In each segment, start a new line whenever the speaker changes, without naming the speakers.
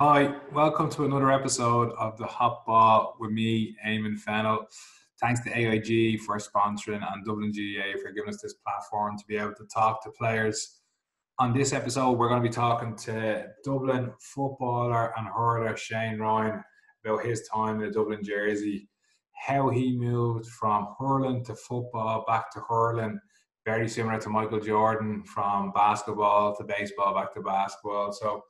Hi, welcome to another episode of the Hop Ball with me, Eamon Fennell. Thanks to AIG for sponsoring and Dublin GAA for giving us this platform to be able to talk to players. On this episode, we're going to be talking to Dublin footballer and hurler Shane Ryan about his time in the Dublin jersey, how he moved from hurling to football, back to hurling, very similar to Michael Jordan from basketball to baseball, back to basketball. So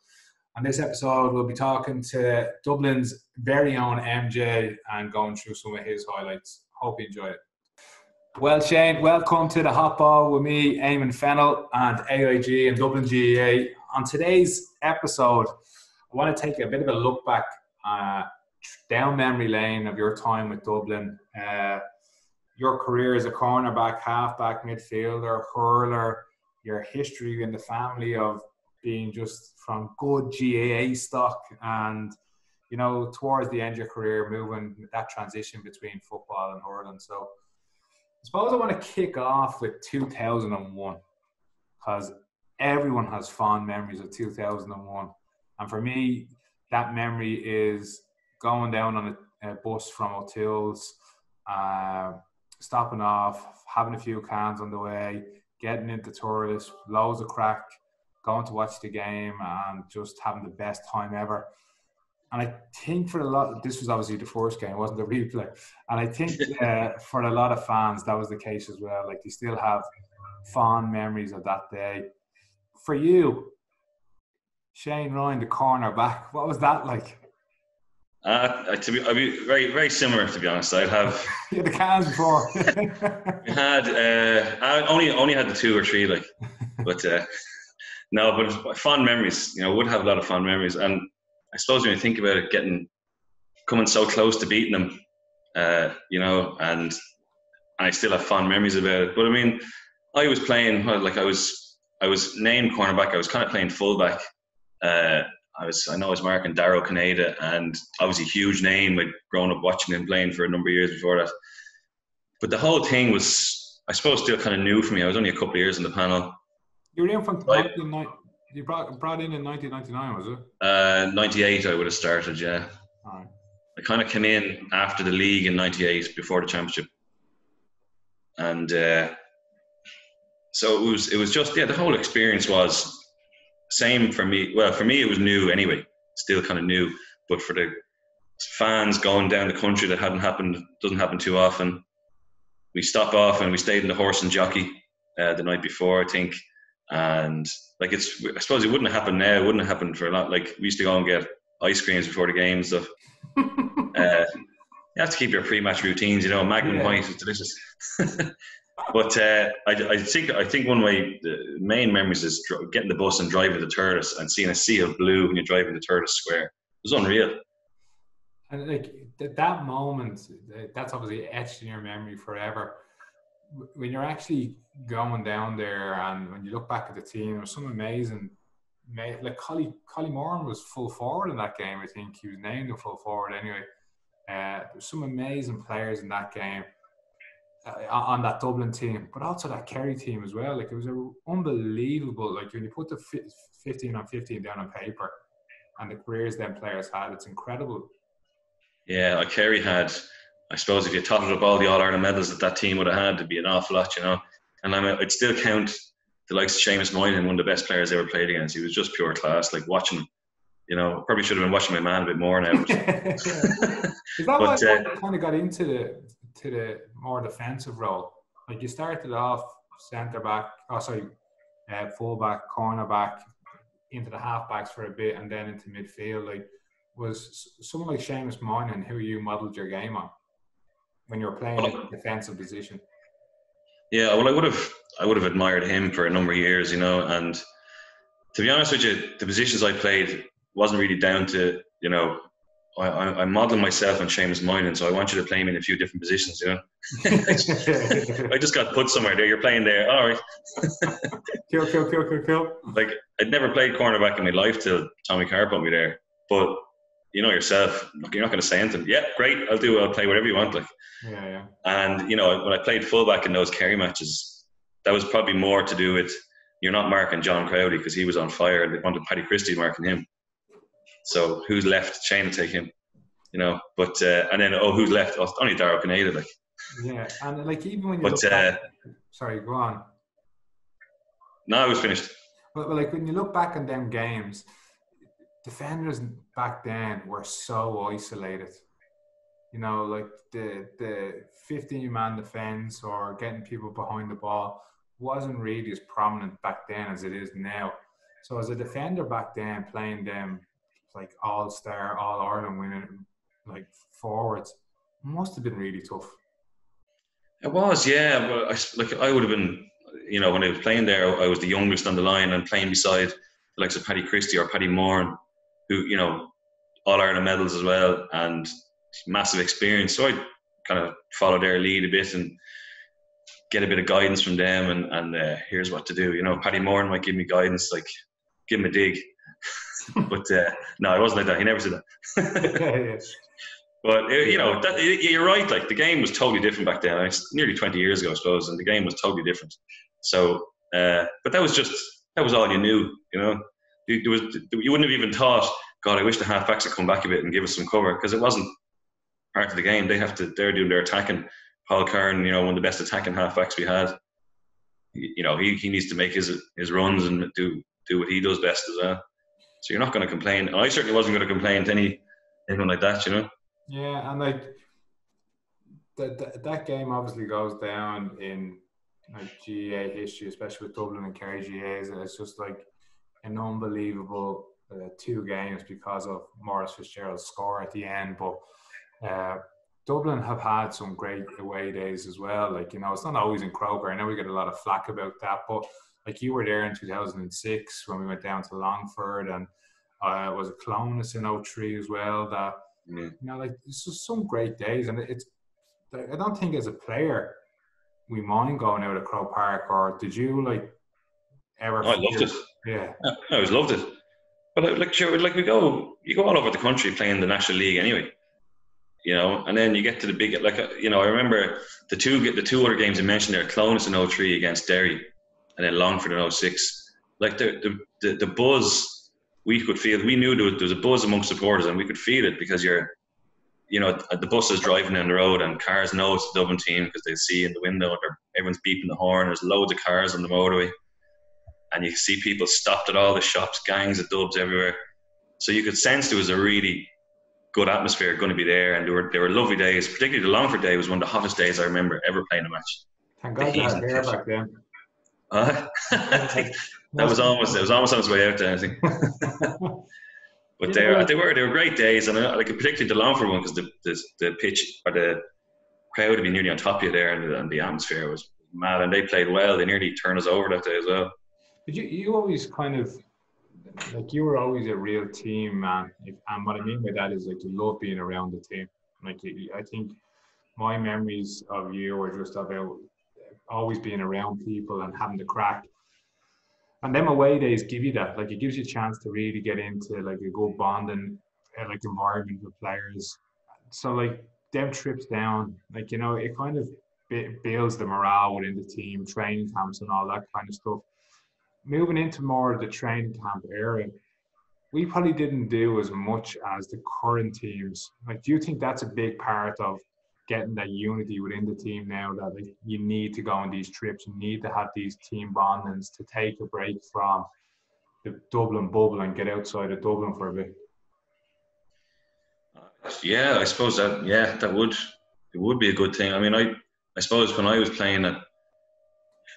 on this episode, we'll be talking to Dublin's very own MJ and going through some of his highlights. Hope you enjoy it. Well, Shane, welcome to the Hop Ball with me, Eamon Fennell, and AIG and Dublin GAA. On today's episode, I want to take a bit of a look back uh, down memory lane of your time with Dublin. Uh, your career as a cornerback, halfback, midfielder, hurler, your history in the family of being just from good GAA stock and you know towards the end of your career moving that transition between football and hurling. So I suppose I want to kick off with 2001 because everyone has fond memories of 2001 and for me that memory is going down on a, a bus from O'Toole's uh, stopping off having a few cans on the way getting into Thurles loads of crack going to watch the game and just having the best time ever. And I think for a lot, this was obviously the first game, it wasn't the replay. And I think uh, for a lot of fans, that was the case as well. Like they still have fond memories of that day. For you, Shane Ryan, the corner back, what was that like?
Uh, to be, I'd be very, very similar. To be honest, I'd have.
had the cans before.
had uh, I only only had the two or three, like, but uh, no, but fond memories. You know, would have a lot of fond memories, and I suppose when you think about it, getting coming so close to beating them, uh, you know, and I still have fond memories about it. But I mean, I was playing like I was I was named cornerback. I was kind of playing fullback. Uh, I was I know I was marking Dara Ó Cinnéide, and obviously huge name. I'd grown up watching him playing for a number of years before that. But the whole thing was, I suppose, still kind of new for me. I was only a couple of years in the panel,
you were in from right. you brought brought in in 1999, was it?
Uh, 98, I would have started. Yeah. Right. I kind of came in after the league in '98, before the championship, and uh, so it was. It was just yeah. The whole experience was same for me. Well, for me, it was new anyway. Still kind of new, but for the fans going down the country, that hadn't happened. Doesn't happen too often. We stopped off and we stayed in the horse and jockey uh, the night before. I think and like it's, I suppose it wouldn't have happened now. It wouldn't have happened for a lot. Like we used to go and get ice creams before the game stuff. uh, you have to keep your pre-match routines. You know, Magnum yeah. White is delicious. but uh, I, I, think I think one of my main memories is getting the bus and driving to Thurles and seeing a sea of blue when you're driving to Thurles Square. It was unreal.
And like that moment, that's obviously etched in your memory forever when you're actually going down there and when you look back at the team, there was some amazing. Like Collie, Collie Moran was full forward in that game. I think he was named a full forward anyway. Uh, some amazing players in that game uh, on that Dublin team, but also that Kerry team as well. Like it was a unbelievable. Like when you put the 15 on 15 down on paper, and the careers them players had, it's incredible.
Yeah, like Kerry had I suppose if you totted up all the All Ireland medals that that team would have had, it'd be an awful lot, you know. And I would still count the likes of Seamus Moynihan, one of the best players I ever played against. He was just pure class. Like watching, you know, probably should have been watching my man a bit more now. Is
that but, why uh, kind of got into the to the more defensive role? Like you started off centre back, oh sorry, uh, full back, corner back, into the half backs for a bit, and then into midfield. Like was someone like Seamus Moynihan who you modelled your game on? When you're playing well, a defensive position?
Yeah, well, I would have I would have admired him for a number of years, you know. And to be honest with you, the positions I played wasn't really down to you know. I, I, am modeling myself on Seamus Moynihan, so I want you to play me in a few different positions, you know. I just got put somewhere there. You're playing there, all right.
kill, kill, kill, kill, kill.
Like I'd never played cornerback in my life till Tommy Carr put me there, but you know yourself, you're not going to say anything. Yeah, great, I'll do. I'll play whatever you want. Like,
yeah, yeah.
And you know, when I played fullback in those Kerry matches, that was probably more to do with you're not marking John Crowley because he was on fire and they wanted Paddy Christie marking him. So who's left? Shane will take him. You know, but uh, and then oh, who's left? Oh, only Dara Ó Cinnéide, like.
Yeah, and like even when you but, look back, uh, sorry, go on.
No, I was finished.
But, but like when you look back on them games, defenders back then were so isolated. You know, like the the 15 man defense or getting people behind the ball wasn't really as prominent back then as it is now. So as a defender back then, playing them like all star, all Ireland winning like forwards must have been really tough.
It was, yeah. But I, like I would have been, you know, when I was playing there, I was the youngest on the line and playing beside the likes of Paddy Christie or Paddy Moore, who you know, all Ireland medals as well, and massive experience. So I kind of follow their lead a bit and get a bit of guidance from them. And, and uh, here's what to do. You know, Paddy Moore might give me guidance, like give him a dig. but uh, no, it wasn't like that. He never said that. but uh, you know, that, you're right. Like the game was totally different back then. It's nearly 20 years ago, I suppose, and the game was totally different. So, uh, but that was just that was all you knew. You know, there was you wouldn't have even thought, God, I wish the halfbacks had come back a bit and give us some cover because it wasn't part of the game. They have to. They're doing their attacking. Paul Curran, you know, one of the best attacking halfbacks we had. You know, he, he needs to make his his runs and do do what he does best as well. So you're not going to complain. I certainly wasn't going to complain to any anyone like that, you know.
Yeah, and like that that game obviously goes down in like GAA history, especially with Dublin and Kerry GAAs. It's just like an unbelievable uh, two games because of Maurice Fitzgerald's score at the end. But uh, Dublin have had some great away days as well. Like you know, it's not always in Croker. I know we get a lot of flack about that, but like you were there in 2006 when we went down to Longford and uh, was a Clones in 03 as well. That mm. you know, like it's just some great days, and it's. I don't think as a player we mind going out of Croke Park, or did you like ever?
Oh, I loved it.
Yeah,
I always loved it. But like, sure, like we go, you go all over the country playing the National League anyway you know, and then you get to the big, like, uh, you know, I remember the two the two other games you mentioned there, Clones in 03 against Derry, and then Longford in 06. Like the, the, the, buzz we could feel, we knew there was, a buzz amongst supporters and we could feel it because you're, you know, the bus is driving down the road and cars know it's the Dublin team because they see in the window and everyone's beeping the horn. There's loads of cars on the motorway and you see people stopped at all the shops, gangs of dubs everywhere. So you could sense there was a really good atmosphere going to be there, and there were there were lovely days. Particularly the Longford day was one of the hottest days I remember ever playing a match.
Thank God you had hair back then.
Uh, that was almost it was almost on its way out there, I think. but they, were, they were they were great days, and I, like particularly the Longford one because the, the, the pitch or the crowd would be nearly on top of you there, and, and the atmosphere was mad, and they played well. They nearly turned us over that day as well.
Did you you always kind of like you were always a real team man. If, and what I mean by that is like you love being around the team. Like you, I think my memories of you were just about always being around people and having the crack. And them away days give you that. Like it gives you a chance to really get into like a good bonding uh, like environment with players. So like them trips down, like you know, it kind of builds the morale within the team, training camps and all that kind of stuff moving into more of the training camp area, we probably didn't do as much as the current teams. Like, do you think that's a big part of getting that unity within the team now that like, you need to go on these trips, you need to have these team bondings to take a break from the Dublin bubble and get outside of Dublin for a bit?
Yeah, I suppose that yeah, that would it would be a good thing. I mean, I I suppose when I was playing at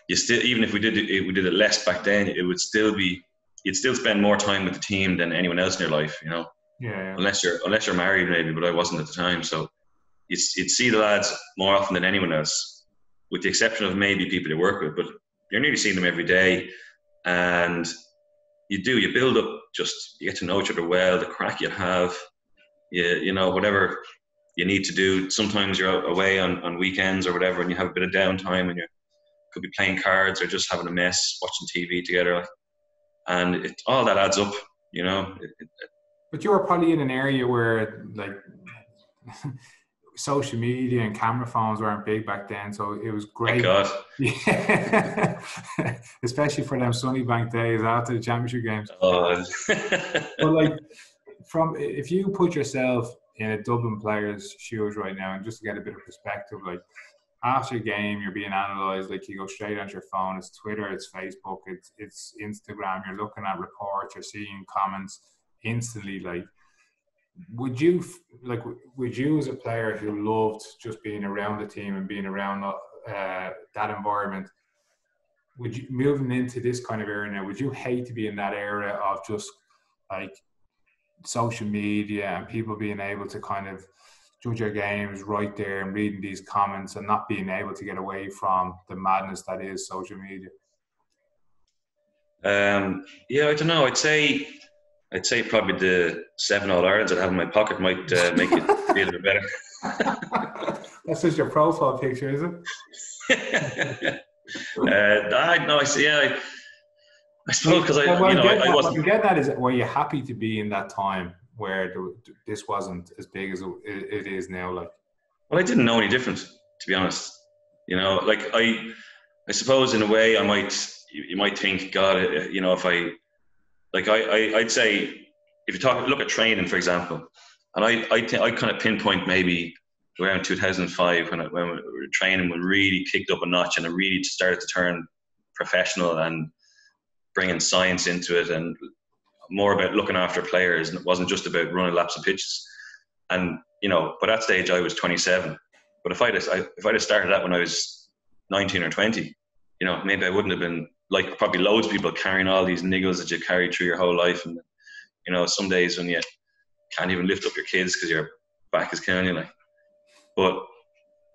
you still even if we did it, we did it less back then, it would still be you'd still spend more time with the team than anyone else in your life, you know.
Yeah, yeah.
Unless you're unless you're married maybe, but I wasn't at the time, so you'd, you'd see the lads more often than anyone else, with the exception of maybe people you work with. But you're nearly seeing them every day, and you do you build up just you get to know each other well. The crack you have, you you know whatever you need to do. Sometimes you're away on, on weekends or whatever, and you have a bit of downtime, and you're could be playing cards or just having a mess, watching TV together, and it, all that adds up, you know. It, it,
but you were probably in an area where like social media and camera phones weren't big back then, so it was great.
God.
Yeah. Especially for them Sunnybank days after the championship games.
Oh.
but like from if you put yourself in a Dublin player's shoes right now, and just to get a bit of perspective, like after game, you're being analysed. Like you go straight onto your phone. It's Twitter, it's Facebook, it's it's Instagram. You're looking at reports, you're seeing comments instantly. Like, would you like would you as a player who loved just being around the team and being around uh, that environment? Would you moving into this kind of area now? Would you hate to be in that area of just like social media and people being able to kind of judge your games right there and reading these comments and not being able to get away from the madness that is social media?
Um, yeah, I don't know. I'd say I'd say probably the seven All Irelands I have in my pocket might uh, make it feel a bit better.
That's just your profile picture, is
it? uh, I no, I see. Yeah, I, I suppose because I, you know, I, I wasn't.
What I'm getting at is, were you happy to be in that time where this wasn't as big as it is now? Like,
well, I didn't know any different, to be honest. You know, like I, I suppose in a way, I might, you, might think, God, uh, you know, if I, like, I, I, I'd say, if you talk, look at training, for example, and I, I, th- I kind of pinpoint maybe around 2005 when, I, when we were training, when really kicked up a notch and it really started to turn professional and bringing science into it and more about looking after players and it wasn't just about running laps of pitches. And, you know, by that stage I was 27. But if I'd, if I'd have started that when I was 19 or 20, you know, maybe I wouldn't have been like probably loads of people carrying all these niggles that you carry through your whole life. And, you know, some days when you can't even lift up your kids because your back is killing you. Like, but,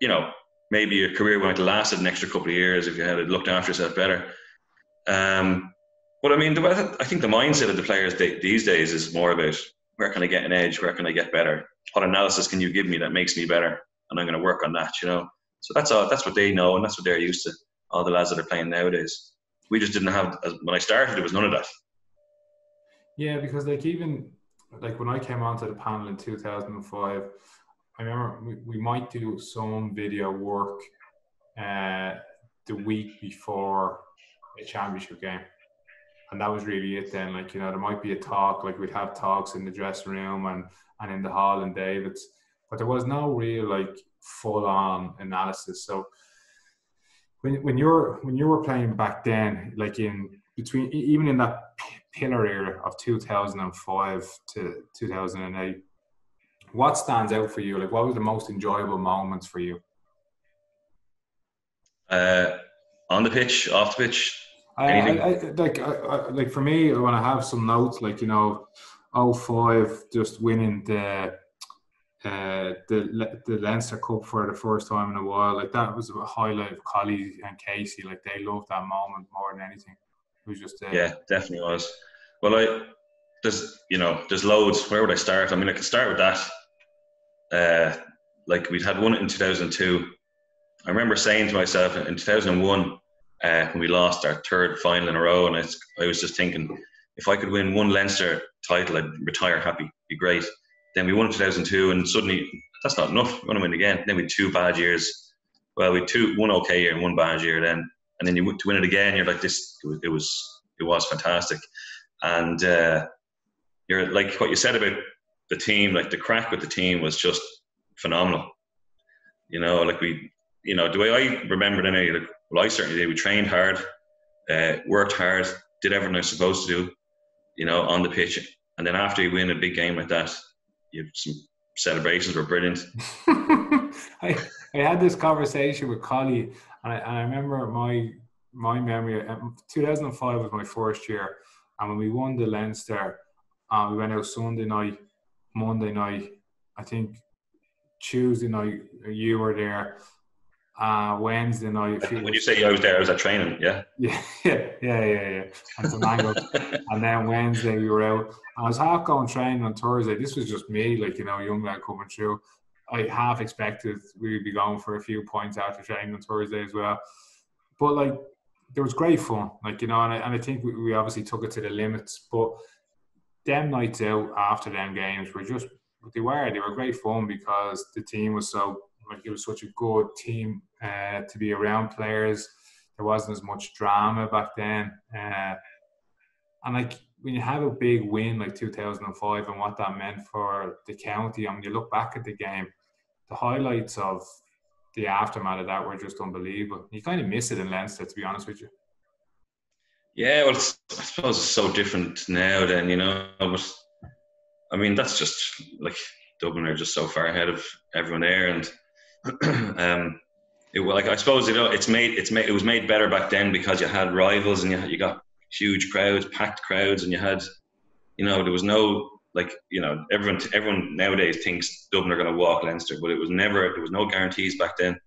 you know, maybe your career might have lasted an extra couple of years if you had looked after yourself better. Um, but I mean, the, I think the mindset of the players these days is more about where can I get an edge, where can I get better, what analysis can you give me that makes me better, and I'm going to work on that. You know, so that's all. That's what they know, and that's what they're used to. All the lads that are playing nowadays. We just didn't have when I started. There was none of that.
Yeah, because like even like when I came onto the panel in 2005, I remember we, we might do some video work uh, the week before a championship game and that was really it then like you know there might be a talk like we'd have talks in the dressing room and and in the hall and david's but there was no real like full on analysis. So when, when you're when you were playing back then like in between even in that pillar era of 2005 to 2008 what stands out for you? Like what was the most enjoyable moments for you?
Uh on the pitch off the pitch
I, I, like I, like for me when I have some notes like you know 05 just winning the uh, the the Leinster Cup for the first time in a while like that was a highlight of Collie and Casey like they loved that moment more than anything. It was just uh,
yeah definitely was. Well I there's you know there's loads. Where would I start? I mean I could start with that. Uh, like we'd had one in 2002 I remember saying to myself in 2001 uh, when we lost our third final in a row. And I was just thinking, if I could win one Leinster title, I'd retire happy, be great. Then we won in 2002, and suddenly that's not enough. We want to win again. Then we had two bad years. Well, we two one okay year and one bad year. Then and then you to win it again, you're like this. It was it was, it was fantastic, and uh, you're like what you said about the team. Like the crack with the team was just phenomenal. You know, like we, you know, the way I remember anyway, like well, I certainly did. We trained hard, uh, worked hard, did everything I was supposed to do, you know, on the pitch. And then after you win a big game like that, you have some celebrations were brilliant.
I, I had this conversation with Collie, and I, and I remember my my memory. Um, 2005 was my first year, and when we won the Leinster, uh, we went out Sunday night, Monday night. I think Tuesday night you were there, uh, Wednesday night.
When you say I was there, I was at training, yeah?
Yeah, yeah, yeah, yeah, yeah. And, and then Wednesday we were out. I was half going training on Thursday. This was just me, like, you know, young lad coming through. I half expected we'd be going for a few points after training on Thursday as well. But, like, there was great fun, like, you know, and I, and I think we, we obviously took it to the limits. But them nights out after them games were just, they were, they were great fun because the team was so like it was such a good team uh, to be around players. There wasn't as much drama back then, uh, and like when you have a big win like 2005 and what that meant for the county, I mean, you look back at the game, the highlights of the aftermath of that were just unbelievable. You kind of miss it in Leinster, to be honest with you.
Yeah, well, I suppose it's so different now. Then you know, but I mean, that's just like Dublin are just so far ahead of everyone there, and um, it like I suppose you know it's made it's made it was made better back then because you had rivals and you you got huge crowds, packed crowds, and you had you know there was no like you know everyone everyone nowadays thinks Dublin are going to walk Leinster, but it was never there was no guarantees back then,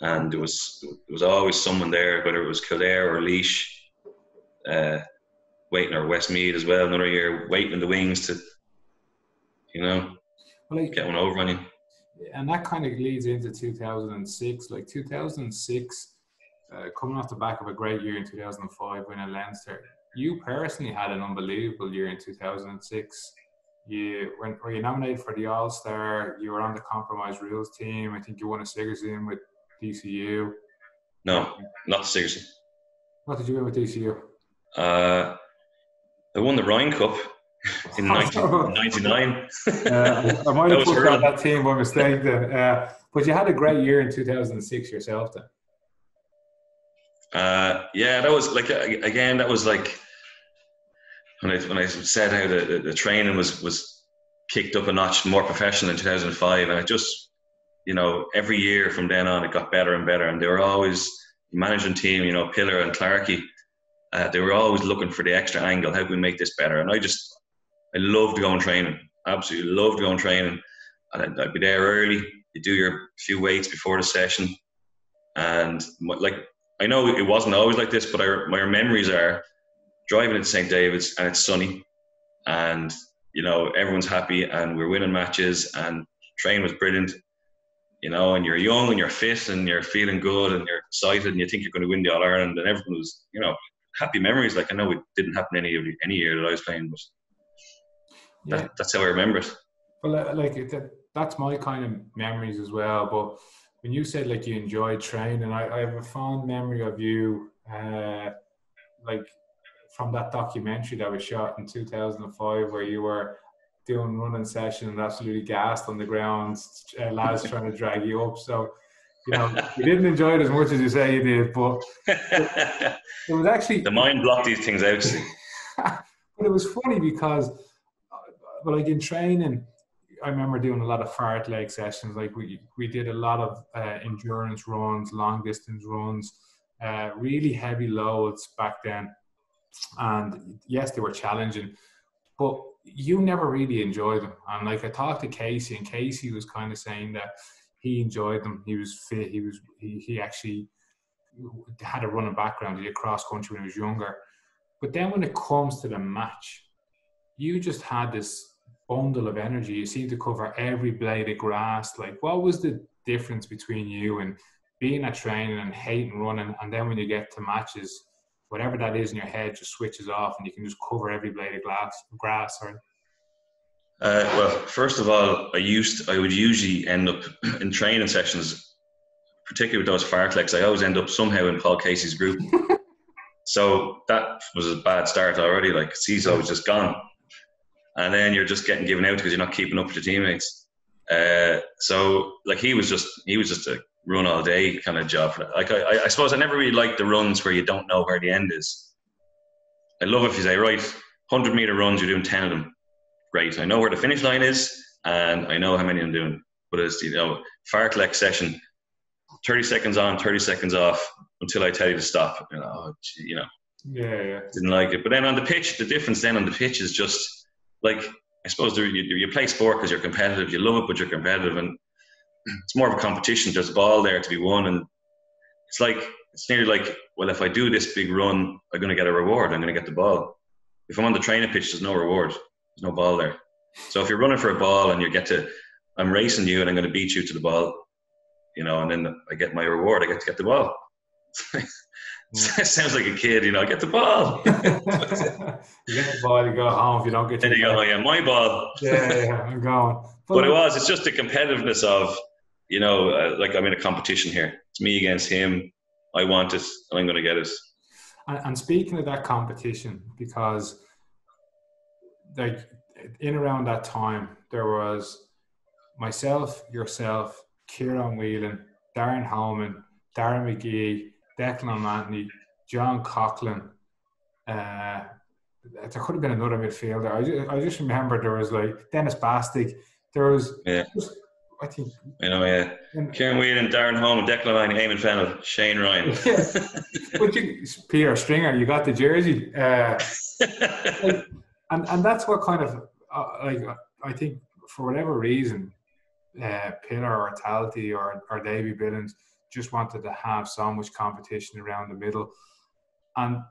and there was there was always someone there, whether it was Kildare or Laois, uh, waiting or Westmeath as well another year waiting in the wings to you know well, like, get one over on you
and that kind of leads into 2006. Like 2006, uh, coming off the back of a great year in 2005 when winning Leinster, you personally had an unbelievable year in 2006. You were, were you nominated for the All Star. You were on the compromise rules team. I think you won a Sigerson with DCU.
No, not Sigerson.
What did you win with DCU?
Uh, I won the Ryan Cup in 1999. uh, I
might have put that, that team by mistake then. Uh, but you had a great year in 2006 yourself then.
Uh, yeah, that was like again. That was like when I when I said how the, the, the, training was was kicked up a notch, more professional in 2005, and I just you know every year from then on it got better and better, and they were always managing team, you know, Pillar and Clarkey. Uh, they were always looking for the extra angle. How can we make this better? And I just I loved going training. Absolutely loved going training. And I'd, I'd, be there early. You do your few weights before the session, and like I know it wasn't always like this, but I, my memories are driving into St David's and it's sunny, and you know everyone's happy and we're winning matches and train was brilliant. You know, and you're young and you're fit and you're feeling good and you're excited and you think you're going to win the All Ireland and everyone was, you know, happy memories. Like I know it didn't happen any any year that I was playing, but yeah. That, that's how I remember it.
Well, like that, that's my kind of memories as well. But when you said like you enjoyed training, I, I have a fond memory of you, uh, like from that documentary that was shot in 2005, where you were doing running session and absolutely gassed on the ground, uh, lads trying to drag you up. So, you know, you didn't enjoy it as much as you say you did, but it, it was actually
the mind blocked these things out.
but it was funny because but like in training, I remember doing a lot of fartlek sessions. Like we we did a lot of uh, endurance runs, long distance runs, uh, really heavy loads back then. And yes, they were challenging, but you never really enjoyed them. And like I talked to Casey, and Casey was kind of saying that he enjoyed them. He was fit. He was he, he actually had a running background. He did cross country when he was younger. But then when it comes to the match, you just had this bundle of energy. You seem to cover every blade of grass. Like, what was the difference between you and being at training and hating running, and then when you get to matches, whatever that is in your head just switches off, and you can just cover every blade of glass, grass. Or
uh, well, first of all, I used I would usually end up in training sessions, particularly with those fartleks. I always end up somehow in Paul Casey's group. so that was a bad start already. Like CISO was just gone and then you're just getting given out because you're not keeping up with your teammates. Uh, so like he was just he was just a run all day kind of job. Like I, I suppose I never really liked the runs where you don't know where the end is. I love if you say right, hundred meter runs, you're doing ten of them. Great, I know where the finish line is, and I know how many I'm doing. But it's you know fartlek session, thirty seconds on, thirty seconds off until I tell you to stop. You know, you know.
Yeah, yeah.
Didn't like it, but then on the pitch, the difference then on the pitch is just like I suppose you, you play sport because you're competitive, you love it, but you're competitive, and it's more of a competition. There's a ball there to be won, and it's like it's nearly like, well, if I do this big run, I'm going to get a reward. I'm going to get the ball. If I'm on the training pitch, there's no reward. There's no ball there. So if you're running for a ball and you get to, I'm racing you and I'm going to beat you to the ball, you know, and then I get my reward. I get to get the ball. Sounds like a kid, you know. Get the ball.
you get the ball, you go home. If you don't get,
there you go. Yeah, my ball.
yeah, yeah, I'm going.
But, but it was. It's just the competitiveness of, you know, uh, like I'm in a competition here. It's me against him. I want it, and I'm going to get it.
And, and speaking of that competition, because like in around that time, there was myself, yourself, Kieran Whelan, Darren Homan, Darren Magee, Declan O'Mahony, John Coughlin. Uh, there could have been another midfielder. I just, I just remember there was like Dennis Bastick. There was,
yeah. I think you know, yeah. And, Kieran Whelan, Darren Homan, Declan Line, Eamon Fennell, Shane Ryan.
Yeah. but you, Peter Stringer, you got the jersey. Uh, like, and and that's what kind of uh, like I think for whatever reason, uh, Pillar or Talty or or Davy Billings just wanted to have so much competition around the middle. And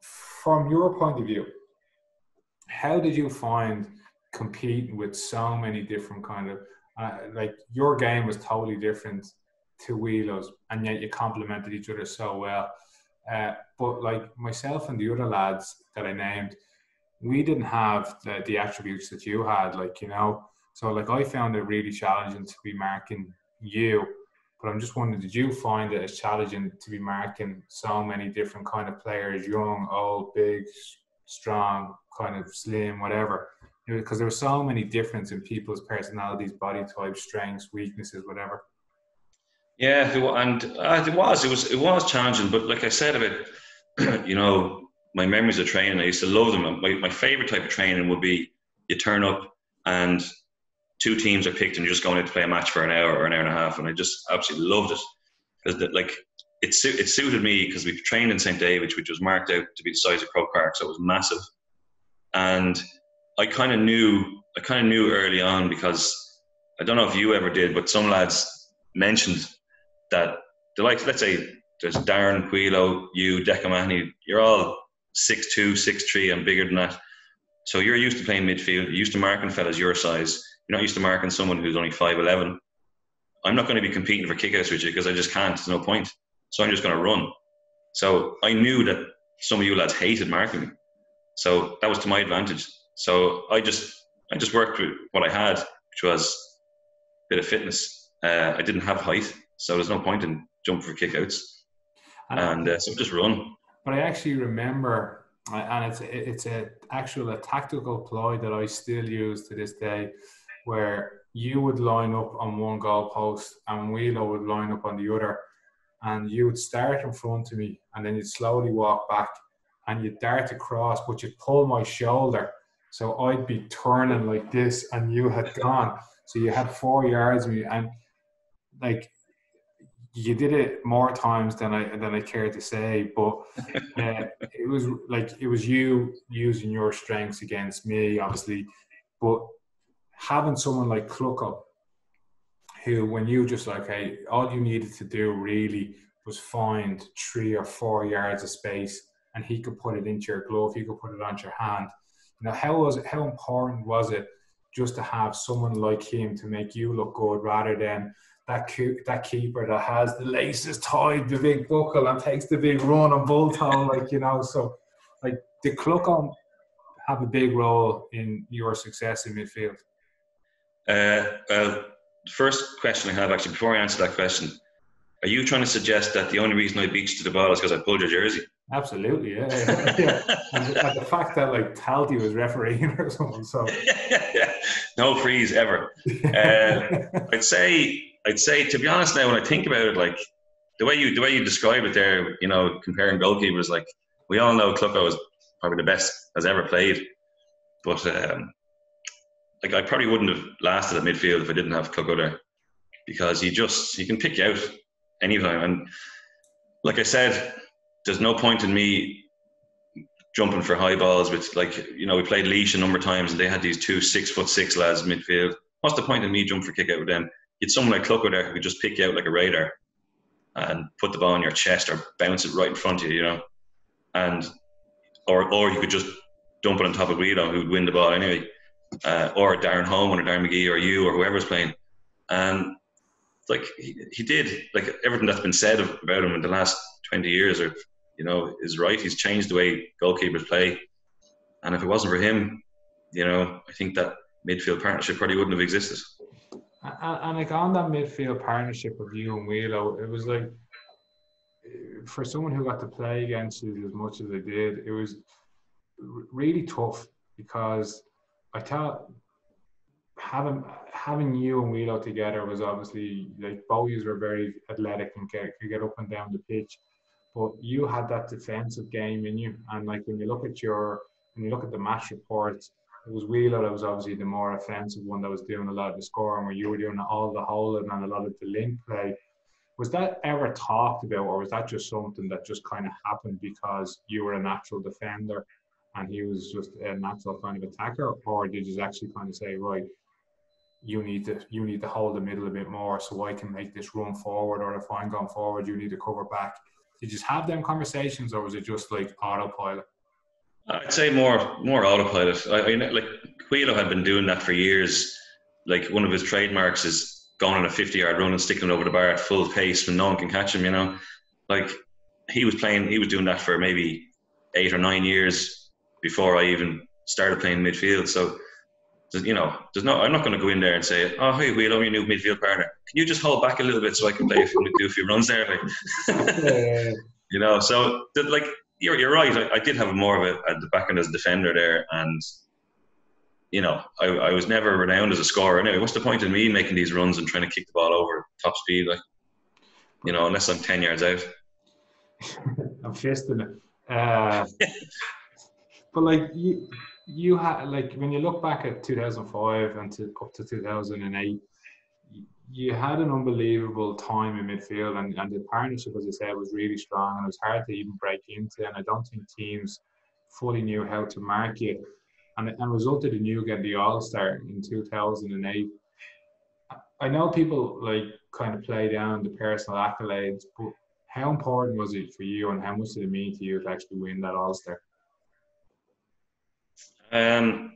from your point of view, how did you find competing with so many different kind of uh, like your game was totally different to Wheelo's, and yet you complemented each other so well. Uh, but like myself and the other lads that I named, we didn't have the, the attributes that you had, like, you know. So, like, I found it really challenging to be marking you. But I'm just wondering, did you find it as challenging to be marking so many different kind of players, young, old, big, strong, kind of slim, whatever? Because there were so many difference in people's personalities, body types, strengths, weaknesses, whatever.
Yeah, and uh, it was, it was, it was challenging. But like I said, of it, you know, my memories of training, I used to love them. My, my favorite type of training would be you turn up and two teams are picked and you're just going to play a match for an hour or an hour and a half. And I just absolutely loved it because like it, su- it suited me because we trained in St. David's, which was marked out to be the size of Croke Park. So it was massive. And I kind of knew, I kind of knew early on because I don't know if you ever did, but some lads mentioned that the like, let's say there's Darren, Wheelo, you, Decamani, you're all six two, six three, and bigger than that. So you're used to playing midfield. You're used to marking fellas your size. You're not used to marking someone who's only five eleven. I'm not going to be competing for kickouts with you because I just can't. There's no point. So I'm just going to run. So I knew that some of you lads hated marking me. So that was to my advantage. So I just I just worked with what I had, which was a bit of fitness. Uh, I didn't have height, so there's no point in jumping for kickouts. And uh, so just run
but I actually remember, and it's it's a actual a tactical ploy that I still use to this day, where you would line up on one goalpost and Wheelo would line up on the other, and you would start in front of me, and then you'd slowly walk back, and you'd dart across, but you'd pull my shoulder, so I'd be turning like this, and you had gone, so you had four yards of me, and like you did it more times than I than I care to say, but uh, it was like it was you using your strengths against me, obviously. But having someone like Clucko, who when you just like, hey, all you needed to do really was find three or four yards of space, and he could put it into your glove, he could put it onto your hand. You know, how was it? How important was it just to have someone like him to make you look good rather than that that keeper that has the laces tied, the big buckle, and takes the big run and on Bolton, like you know. So, like, did Clucon have a big role in your success in midfield?
Uh, well, first question I have actually before I answer that question, are you trying to suggest that the only reason I beat you to the ball is because I pulled your jersey?
Absolutely, yeah. yeah, yeah. and, and, the fact that like Talty was refereeing or something, so yeah,
no frees ever. Uh, I'd say I'd say, to be honest, now when I think about it, like the way you the way you describe it there, you know, comparing goalkeepers, like we all know Clucko is probably the best has ever played, but um, like I probably wouldn't have lasted at midfield if I didn't have there, because he just he can pick you out anytime, and like I said, there's no point in me jumping for high balls with like you know we played Laois a number of times and they had these two six foot six lads midfield. What's the point in me jumping for kick out with them? It's someone like Clucko there who could just pick you out like a radar and put the ball in your chest or bounce it right in front of you, you know. And or or you could just dump it on top of Guido who'd win the ball anyway. Uh, or Darren Homan or Darren Magee or you or whoever's playing. And like he, he did like everything that's been said about him in the last 20 years or you know is right. He's changed the way goalkeepers play. And if it wasn't for him you know i think that midfield partnership probably wouldn't have existed.
And, and like on that midfield partnership of you and Wheelo, it was like for someone who got to play against you as much as I did, it was really tough because I thought having having you and Wheelo together was obviously like you were very athletic and could, could get up and down the pitch, but you had that defensive game in you. And like when you look at your when you look at the match reports, it was Wheelo that was obviously the more offensive one that was doing a lot of the scoring, where you were doing all the holding and a lot of the link play. Was that ever talked about, or was that just something that just kind of happened because you were a natural defender and he was just a natural kind of attacker, or did you actually kind of say, right, you need to you need to hold the middle a bit more so I can make this run forward, or if I'm going forward, you need to cover back. Did you just have them conversations, or was it just like autopilot?
I'd say more more autopilot. I, I like Wheelo had been doing that for years. Like one of his trademarks is going on a 50 yard run and sticking it over the bar at full pace when no one can catch him. You know, like he was playing, he was doing that for maybe eight or nine years before I even started playing midfield. So you know, there's no. I'm not going to go in there and say, "Oh, hey, we love your new midfield partner. Can you just hold back a little bit so I can play a few, do a few runs there?" Like, you know, so like you're you're right. I, I did have more of a, at the back end as a defender there, and you know, I, I was never renowned as a scorer. Anyway, what's the point in me making these runs and trying to kick the ball over top speed, like you know, unless I'm ten yards out.
I'm fisting it. Uh, but like you you had like when you look back at 2005 and to, up to 2008 you had an unbelievable time in midfield and, and the partnership as i said was really strong and it was hard to even break into and i don't think teams fully knew how to mark you and, and resulted in you getting the all-star in 2008 i know people like kind of play down the personal accolades but how important was it for you and how much did it mean to you to actually win that all-star
um,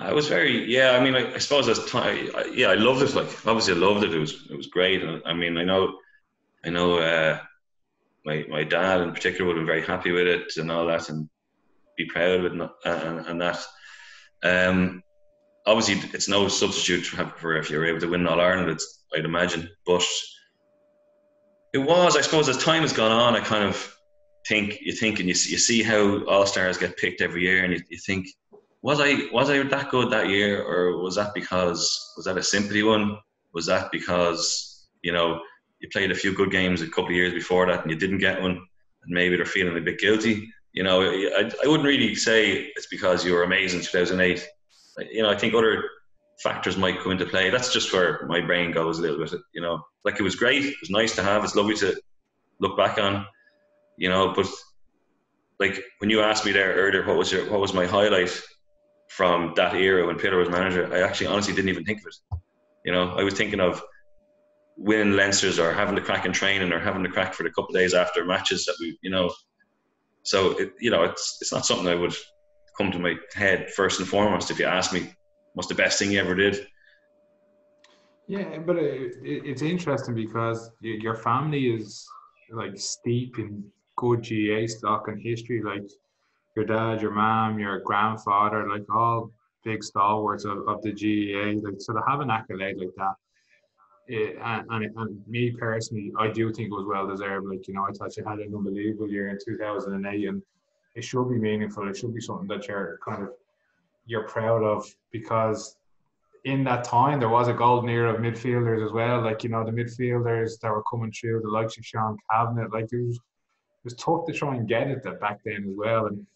I was very yeah. I mean, I, I suppose as time, yeah, I loved it. Like obviously, I loved it. It was it was great. I mean, I know, I know. Uh, my my dad in particular would have been very happy with it and all that, and be proud of it and, and, that. Um, obviously, it's no substitute for if you're able to win All Ireland. It's I'd imagine, but it was. I suppose as time has gone on, I kind of think you think and you you see how all stars get picked every year, and you, you think, was I was I that good that year, or was that because was that a sympathy one? Was that because you know you played a few good games a couple of years before that and you didn't get one, and maybe they're feeling a bit guilty? You know, I, I wouldn't really say it's because you were amazing in 2008. You know, I think other factors might come into play. That's just where my brain goes a little bit. You know, like it was great. It was nice to have. It's lovely to look back on you know. But like when you asked me there earlier, what was your what was my highlight from that era when Peter was manager? I actually honestly didn't even think of it. You know, I was thinking of winning Leinsters or having the crack in training or having the crack for the couple days after matches that we, you know. So it, you know, it's it's not something I would come to my head first and foremost if you ask me what's the best thing you ever did.
Yeah, but it, it, it's interesting because your family is like steep in good GAA stock and history, like your dad, your mom, your grandfather, like all big stalwarts of, of the GAA. Like so to have an accolade like that. It, and, and, and, me personally, I do think it was well deserved. Like, you know, I thought you had an unbelievable year in 2008 and it should be meaningful. It should be something that you're kind of, you're proud of because in that time there was a golden era of midfielders as well. Like, you know, the midfielders that were coming through, the likes of Sean Cavanagh, like it was was tough to try and get it that back then as well. And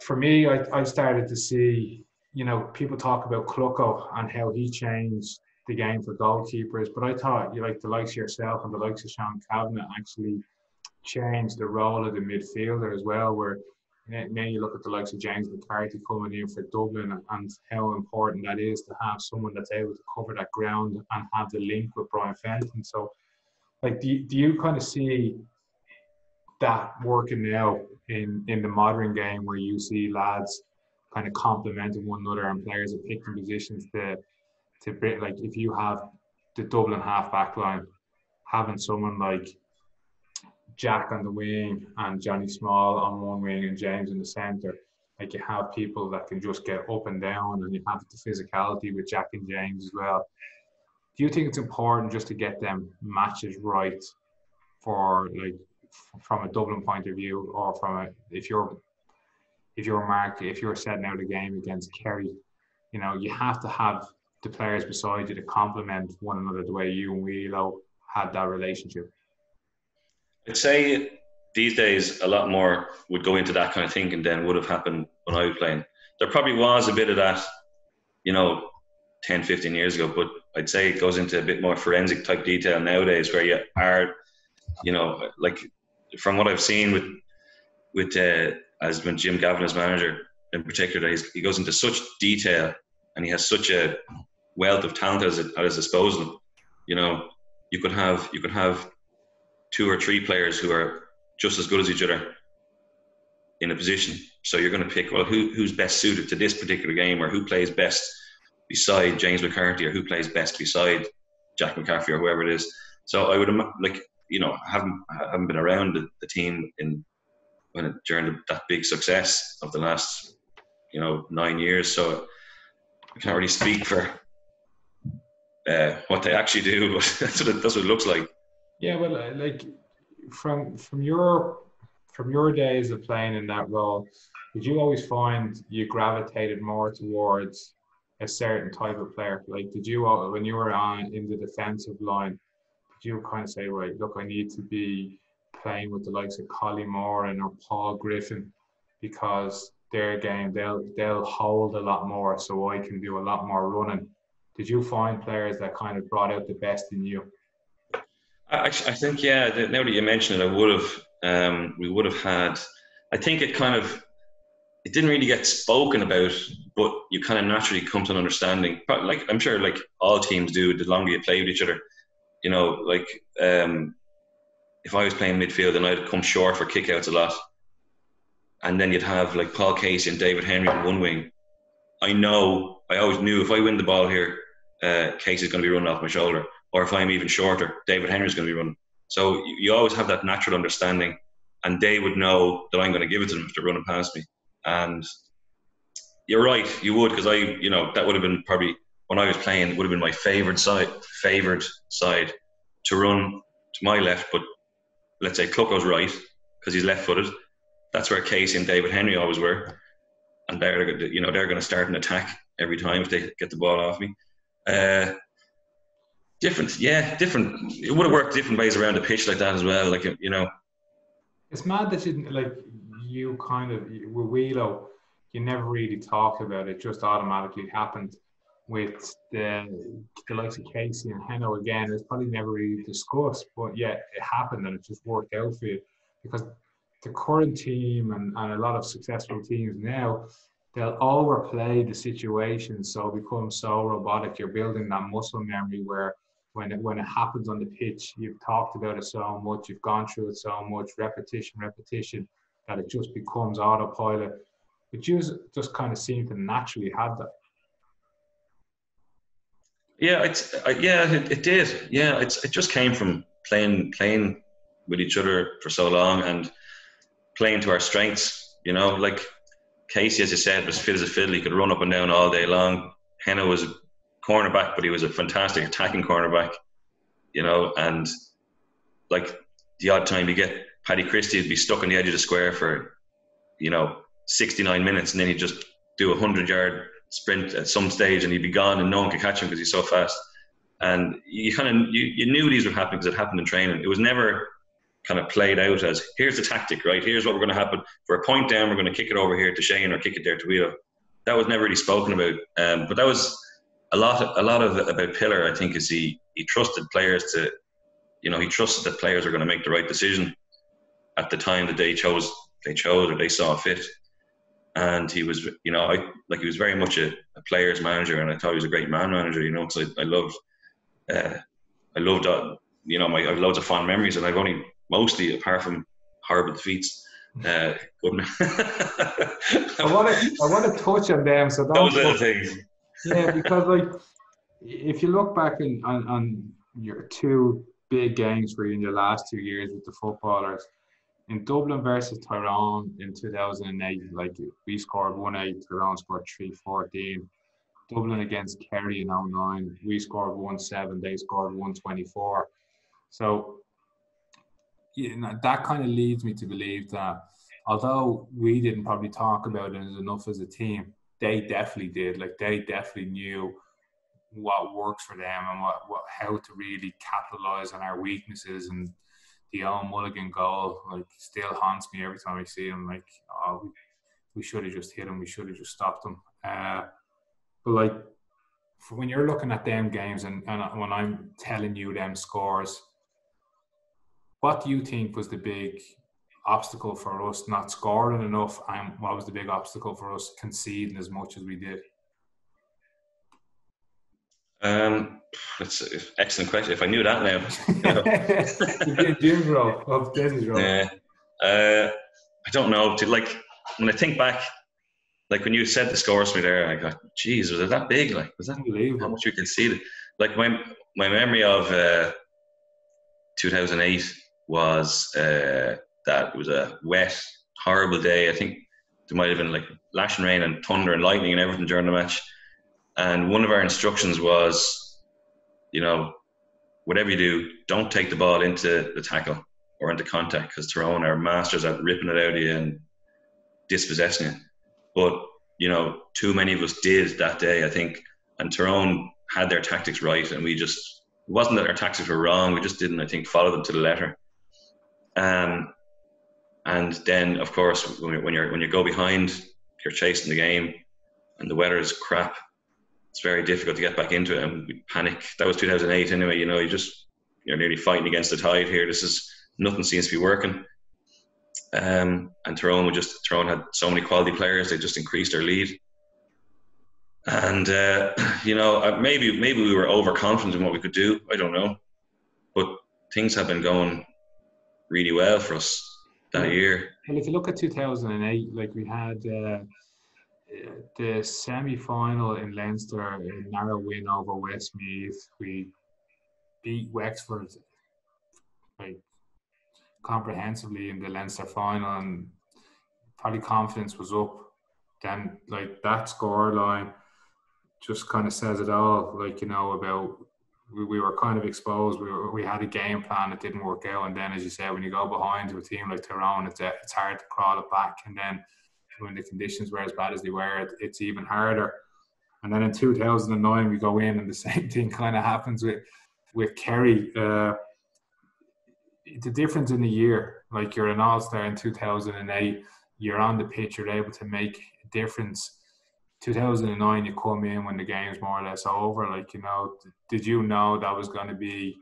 for me, I, I started to see, you know, people talk about Clucko and how he changed the game for goalkeepers, but I thought you like the likes of yourself and the likes of Sean Cavanagh actually changed the role of the midfielder as well, where now you look at the likes of James McCarthy coming in for Dublin and how important that is to have someone that's able to cover that ground and have the link with Brian Fenton. So, like, do do you kind of see that working now in in the modern game where you see lads kind of complementing one another and players are picking positions to to bring like if you have the Dublin half back line having someone like Jack on the wing and Johnny Small on one wing and James in the centre. Like you have people that can just get up and down, and you have the physicality with Jack and James as well. Do you think it's important just to get them matches right for like from a Dublin point of view, or from a if you're if you're Mark, if you're setting out a game against Kerry, you know you have to have the players beside you to complement one another the way you and Wheelo had that relationship.
I'd say these days a lot more would go into that kind of thinking than would have happened when I was playing. There probably was a bit of that, you know, 10, 15 years ago, but I'd say it goes into a bit more forensic type detail nowadays where you are, you know, like from what I've seen with, with, uh, as when Jim Gavin as manager in particular, he goes into such detail and he has such a wealth of talent at his, disposal. You know, you could have, you could have two or three players who are just as good as each other in a position. So you're going to pick well who who's best suited to this particular game, or who plays best beside James McCarthy, or who plays best beside Jack McCaffrey, or whoever it is. So I would like you know haven't haven't been around the, the team in when it, during the, that big success of the last you know nine years. So I can't really speak for uh, what they actually do, that's what it, that's what it looks like.
Yeah, well, uh, like from from your from your days of playing in that role, did you always find you gravitated more towards a certain type of player? Like, did you when you were on in the defensive line, did you kind of say, right, look, I need to be playing with the likes of Collymore and or Paul Griffin because their game they'll they'll hold a lot more, so I can do a lot more running. Did you find players that kind of brought out the best in you?
I, I think yeah. Now that you mention it, I would have. Um, we would have had. I think it kind of. It didn't really get spoken about, but you kind of naturally come to an understanding. But like I'm sure, like all teams do, the longer you play with each other, you know, like um, if I was playing midfield and I'd come short for kickouts a lot, and then you'd have like Paul Casey and David Henry on one wing. I know, I always knew if I win the ball here, uh, Casey's going to be running off my shoulder or if I'm even shorter, David Henry's going to be running. So you, you always have that natural understanding, and they would know that I'm going to give it to them if they're running past me. And you're right, you would, because I, you know, that would have been probably when I was playing, it would have been my favorite side, favorite side to run to my left. But let's say Clucko's right because he's left-footed. That's where Casey and David Henry always were, and they're, you know, they're going to start an attack every time if they get the ball off me. Uh, different, yeah, different. It would have worked different ways around a pitch like that as well. Like you know,
it's mad that you like you kind of with Wheelo, you never really talk about it; just automatically happened. With the the likes of Casey and Heno again, it's probably never really discussed, but yeah, it happened and it just worked out for you because the current team and, and a lot of successful teams now they'll overplay the situation so it becomes so robotic you're building that muscle memory where when it when it happens on the pitch, you've talked about it so much, you've gone through it so much, repetition, repetition, that it just becomes autopilot. But you just kind of seem to naturally have that.
Yeah, it's uh, yeah, it, it did. Yeah, it's it just came from playing playing with each other for so long and playing to our strengths. You know, like Casey, as you said, was fit as a fiddle. He could run up and down all day long. Heno was a cornerback, but he was a fantastic attacking cornerback, you know, and like the odd time you get Paddy Christie would be stuck on the edge of the square for, you know, 69 minutes and then he'd just do a 100 yard sprint at some stage and he'd be gone and no one could catch him because he's so fast. And you kind of, you, you knew these would happen because it happened in training. It was never kind of played out as here's the tactic, right? Here's what we're going to happen. For a point down, we're going to kick it over here to Shane or kick it there to Wheelo. That was never really spoken about. Um, but that was, a lot of, a lot of about Pillar, I think, is he he trusted players to, you know, he trusted that players are going to make the right decision at the time that they chose they chose or they saw fit. And he was, you know, I like he was very much a, a player's manager, and I thought he was a great man manager. You know, because I, I loved, uh, I loved, uh, you know, my I have loads of fond memories, and I've only mostly apart from horrible defeats. Uh, good.
I want to I want to touch on them. So
those little things
yeah, because like if you look back in, on, on your two big games for you in your last two years with the footballers, in Dublin versus Tyrone in 2008, like we scored 1 8, Tyrone scored 3 14. Dublin against Kerry in 09, we scored 1 7, they scored 124. So you know, that kind of leads me to believe that although we didn't probably talk about it enough as a team, they definitely did. Like they definitely knew what works for them and what, what how to really capitalize on our weaknesses and the Owen Mulligan goal like still haunts me every time I see him. Like, oh, we, we should have just hit him. We should have just stopped him. Uh, but like, when you're looking at them games and, and when I'm telling you them scores, what do you think was the big obstacle for us not scoring enough? And what was the big obstacle for us conceding as much as we did?
Um, that's an excellent question. If I knew that
now, of.
Yeah, uh, I don't know. To like when I think back, like when you said the scores to me there, I got, "Geez, was it that big? Like, was that how much you conceded?" Like my my memory of uh, 2008 was uh, that it was a wet, horrible day. I think there might have been like lashing rain and thunder and lightning and everything during the match and one of our instructions was, you know, whatever you do, don't take the ball into the tackle or into contact because Tyrone are masters at ripping it out of you and dispossessing it. But, you know, too many of us did that day, I think. And Tyrone had their tactics right. And we just, it wasn't that our tactics were wrong. We just didn't, I think, follow them to the letter. Um, and then, of course, when you're when you go behind, you're chasing the game, and the weather is crap it's very difficult to get back into it and we panic. That was 2008 anyway. You know, you just you're nearly fighting against the tide here. This is nothing seems to be working. Um, and Tyrone would just Tyrone had so many quality players. They just increased their lead. And uh, you know, maybe maybe we were overconfident in what we could do. I don't know, but things have been going really well for us that year.
Well, if you look at 2008, like we had. Uh, the semi-final in Leinster, a narrow win over Westmeath. We beat Wexford like comprehensively in the Leinster final, and probably confidence was up. Then, like that scoreline just kind of says it all. Like you know about we, we were kind of exposed. We were, we had a game plan that didn't work out, and then as you said, when you go behind to a team like Tyrone, it's uh, it's hard to crawl it back, and then when the conditions were as bad as they were, it's even harder. And then in 2009, we go in, and the same thing kind of happens with with Kerry. Uh, the difference in the year, like you're an all star in 2008, you're on the pitch, you're able to make a difference. 2009, you come in when the game's more or less over. Like, you know, did you know that was going to be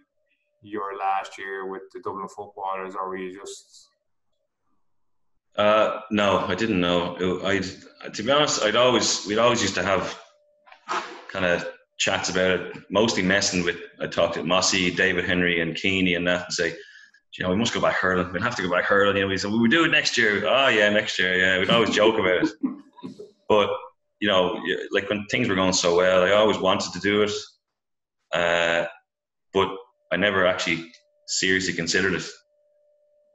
your last year with the Dublin footballers, or were you just
uh, no, I didn't know. I to be honest, I'd always we'd always used to have kind of chats about it, mostly messing with. I talked to Mossy, David Henry, and Keaney, and that, and say, you know, we must go back hurling. We'd have to go back hurling. You know, we said we would do it next year. Oh yeah, next year. Yeah, we'd always joke about it. But you know, like when things were going so well, I always wanted to do it, uh, but I never actually seriously considered it.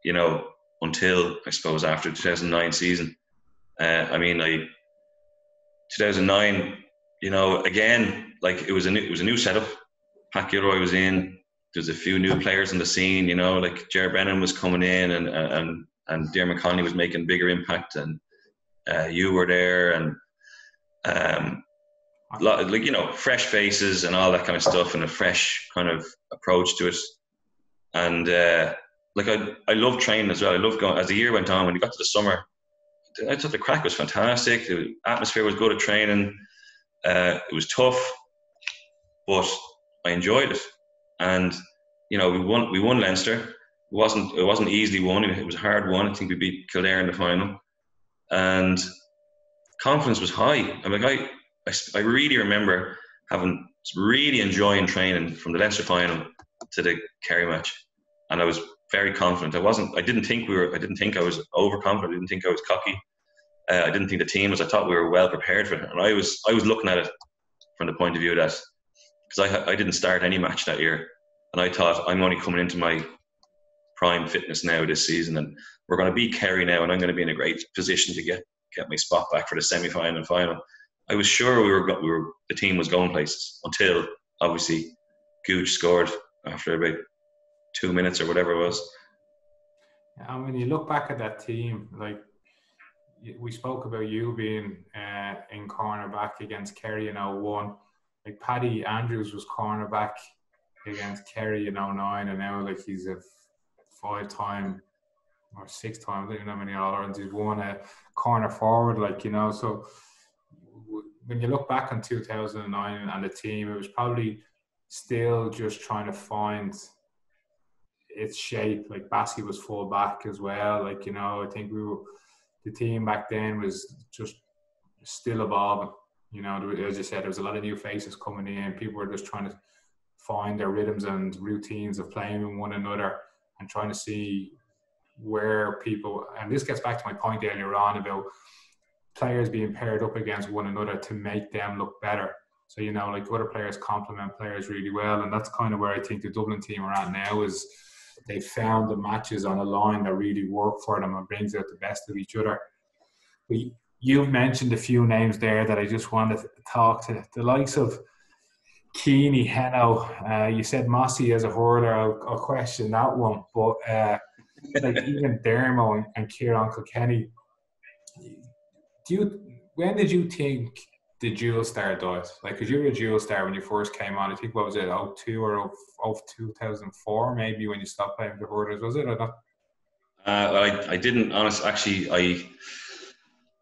You know, until I suppose after 2009 season. Uh, I mean, I 2009, you know, again, like it was a new, it was a new setup. Pat Gilroy was in. There's a few new players in the scene, you know, like Ger Brennan was coming in, and and and Diarmuid Connolly was making bigger impact, and uh, you were there, and um, like you know, fresh faces and all that kind of stuff, and a fresh kind of approach to it, and uh, like I, I love training as well. I love going as the year went on. When you got to the summer, I thought the crack was fantastic. The atmosphere was good at training. Uh, it was tough, but I enjoyed it. And you know, we won. We won Leinster. It wasn't. It wasn't easily won. It was a hard one. I think we beat Kildare in the final, and confidence was high. I'm like I, I, I really remember having really enjoying training from the Leinster final to the Kerry match, and I was very confident. I wasn't. I didn't think we were. I didn't think I was overconfident. I didn't think I was cocky. Uh, I didn't think the team was. I thought we were well prepared for it. And I was. I was looking at it from the point of view that because I I didn't start any match that year, and I thought I'm only coming into my prime fitness now this season, and we're going to beat Kerry now, and I'm going to be in a great position to get get my spot back for the semi final and final. I was sure we were we were the team was going places until obviously Gooch scored after about two minutes or whatever it was.
And when you look back at that team, like we spoke about you being uh, in cornerback against Kerry in 01. Like Paddy Andrews was cornerback against Kerry in 09, and now like he's a five-time or six-time, I don't know how many all Irelands he's won a corner forward. Like you know, so when you look back on 2009 and the team, it was probably still just trying to find its shape. Like Bassey was full back as well. Like you know, I think we were the team back then was just still evolving. You know, as you said, there was a lot of new faces coming in. People were just trying to find their rhythms and routines of playing with one another and trying to see where people. And this gets back to my point earlier on about players being paired up against one another to make them look better. So you know, like other players complement players really well, and that's kind of where I think the Dublin team are at now. Is they found the matches on a line that really work for them and brings out the best of each other. But you've mentioned a few names there that I just wanted to talk to. The likes of Keaney, Heno, uh, you said Mossy as a hurler, I'll, I'll question that one. But uh, like even Dermo and, and Ciarán Kilkenny, do you, when did you think the dual star died? Like, because you were a dual star when you first came on. I think what was it, 02 or 2004, maybe when you stopped playing the hurlers, was it or not?
Uh, I, I didn't honestly. Actually, I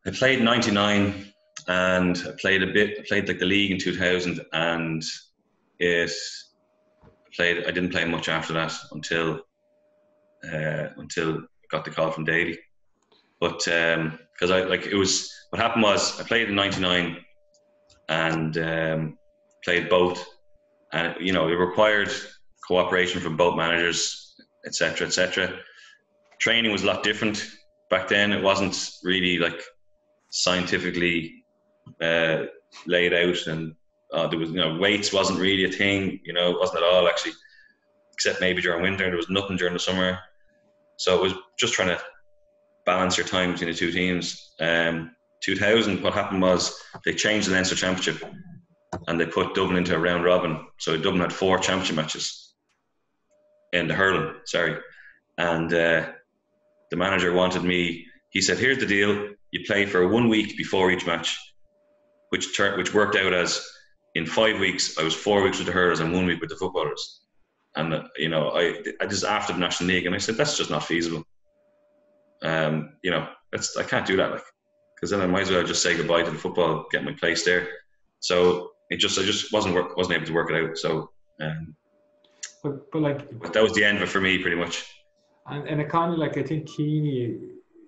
I played '99 and I played a bit. I played like the league in 2000, and it played. I didn't play much after that until uh, until I got the call from Daly. But because um, I like it was what happened was I played in '99 and um, played both. And you know, it required cooperation from both managers, etc., etc. Training was a lot different back then. It wasn't really like scientifically uh, laid out, and uh, there was you know weights wasn't really a thing. You know, it wasn't at all actually, except maybe during winter. There was nothing during the summer, so it was just trying to balance your time between the two teams. Um, 2000, what happened was they changed the Leinster Championship and they put Dublin into a round robin. So Dublin had four championship matches in the hurling, sorry. And uh, the manager wanted me, he said, here's the deal. You play for one week before each match, which, which worked out as in five weeks, I was four weeks with the hurlers and one week with the footballers. And, uh, you know, I, I just after the National League, and I said, that's just not feasible. Um, you know, that's, I can't do that. Like, because then I might as well just say goodbye to the football, get my place there. So it just I just wasn't work, wasn't able to work it out. So, um,
but but like
but that was the end of it for me, pretty much.
And and it kind of like I think Keaney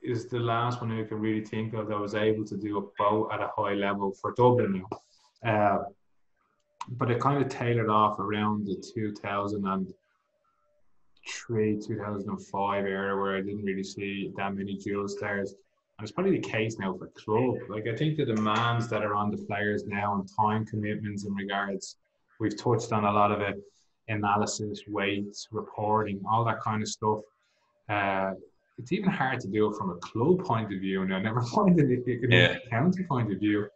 is the last one who can really think of that was able to do a bow at a high level for Dublin now. Uh, but it kind of tailored off around the 2003, 2005 era where I didn't really see that many dual stars and it's probably the case now for club. Like I think the demands that are on the players now and time commitments in regards, we've touched on a lot of it, analysis, weights, reporting, all that kind of stuff. Uh, it's even hard to do it from a club point of view now, never mind it in yeah. county point of view.